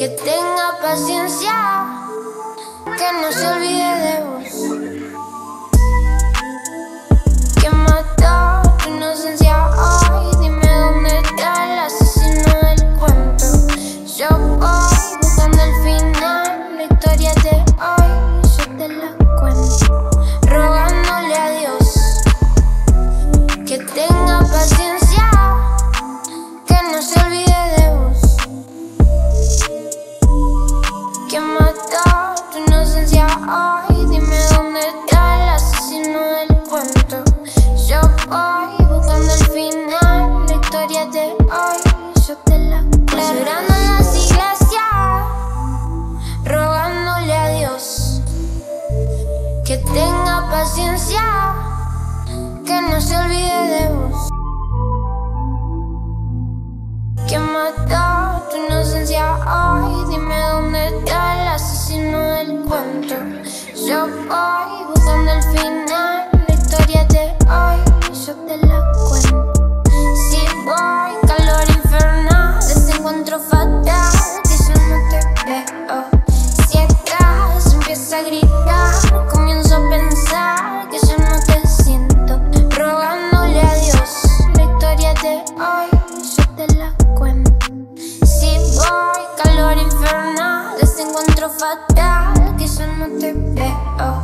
que tenga paciencia, que no se olvide. Hoy. Dime dónde está el asesino del cuento. Yo voy buscando el final, la historia de hoy. Yo te la cuento. Llorando en las iglesias, rogándole a Dios que tenga paciencia, que no se olvide de vos. Que mató Yo voy buscando el final, la historia de hoy. Yo te la cuento. Si voy, calor infernal, desencuentro fatal, que yo no te veo. Si estás, empieza a gritar, comienzo a pensar que yo no te siento. Rogándole a Dios, la historia de hoy, yo te la cuento. Si voy, calor infernal, desencuentro fatal, que yo no te veo.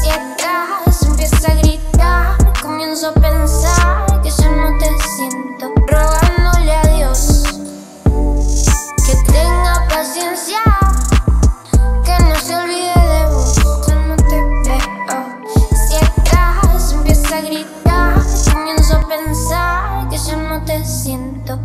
Si estás, empieza a gritar, comienzo a pensar que yo no te siento. Rogándole a Dios que tenga paciencia, que no se olvide de vos. Yo no te veo. Si estás, empieza a gritar, comienzo a pensar que yo no te siento.